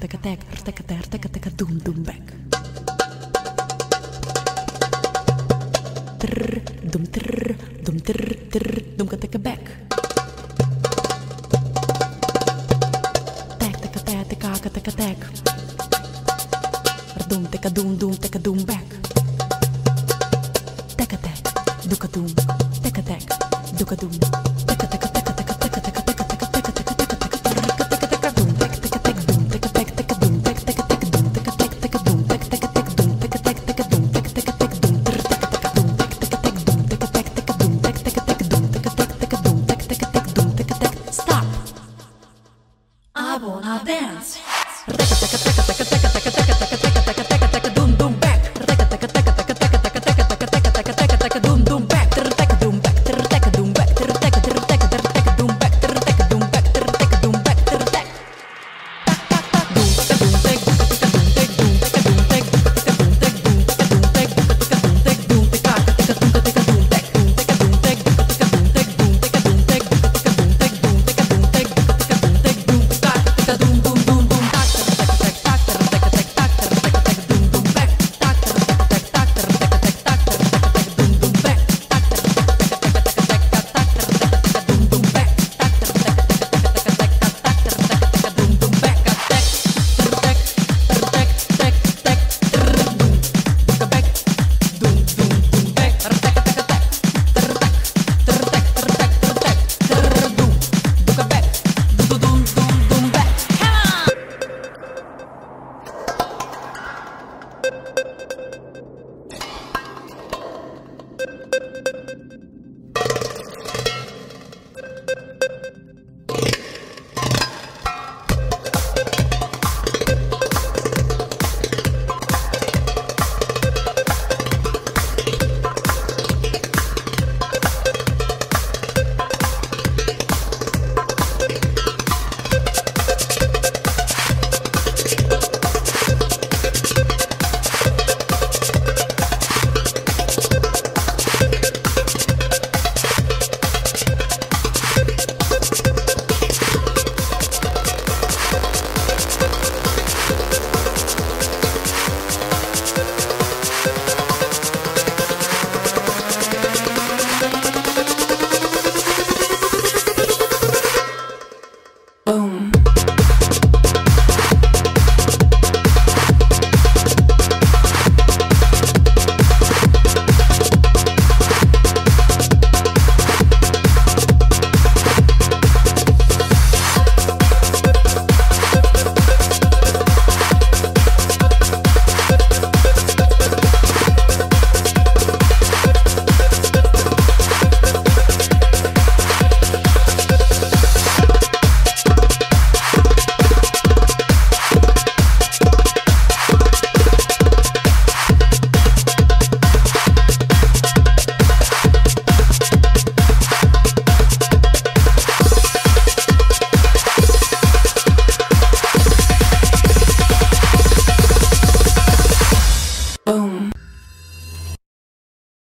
Rtakatek, rtakate, rtakateka, doom, doom back. Trr, dum trr, dum trr, trr, dum kateka back. Tek, tekate, teka, kateka tek. Rdum, teka, doom, doom, teka, doom back. Tekatek, duka doom, tekatek, duka doom. wanna dance.